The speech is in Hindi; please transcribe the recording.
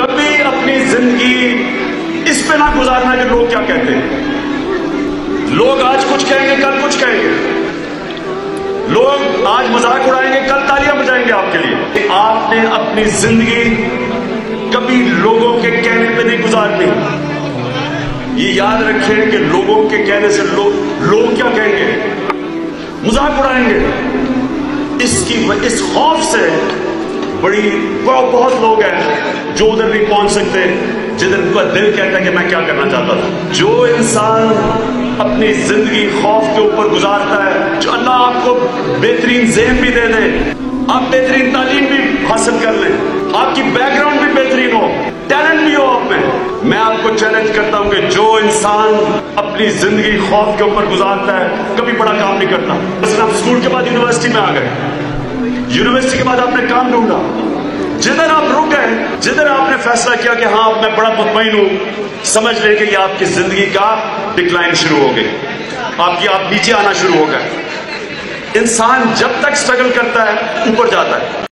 कभी अपनी ज़िंदगी इस पे ना गुजारना कि लोग क्या कहते हैं। लोग आज कुछ कहेंगे कल कुछ कहेंगे। लोग आज मज़ाक उड़ाएँगे कल तालियाँ बजाएँगे आपके लिए। आपने अपनी ज़िंदगी कभी लोगों के कहने पे नहीं गुजारनी। ये याद रखें कि लोगों के कहने से लो, लोग क्या कहेंगे? मज़ाक उड़ाएँगे। इसकी इस खौफ से बड़ी, बहुत लोग हैं जो उधर नहीं पहुँच सकते जिधर उनका दिल कहता है कि मैं क्या करना चाहता था। जो इंसान अपनी ज़िंदगी खौफ के ऊपर गुजारता है, जो अल्लाह आपको बेहतरीन जेन भी दे दे, आप बेहतरीन तालीम भी हासिल कर लें, आपकी बैकग्राउंड भी बेहतरीन हो टैलेंट भी हो आप में। मैं आपको चैलेंज करता हूँ कि जो इंसान अपनी ज़िंदगी खौफ के ऊपर गुजारता है, कभी बड़ा काम नहीं करता। बस आप स्कूल के बाद यूनिवर्सिटी में आ गए यूनिवर्सिटी के बाद आपने काम ढूंढा। जिधर आप रुक गए, जिधर आपने फैसला किया कि हाँ मैं बड़ा मुतमिन हूँ, समझ ले कि आपकी ज़िंदगी का डिक्लाइन शुरू हो गई। आपकी, आप नीचे आना शुरू हो गए। इंसान जब तक स्ट्रगल करता है, ऊपर जाता है।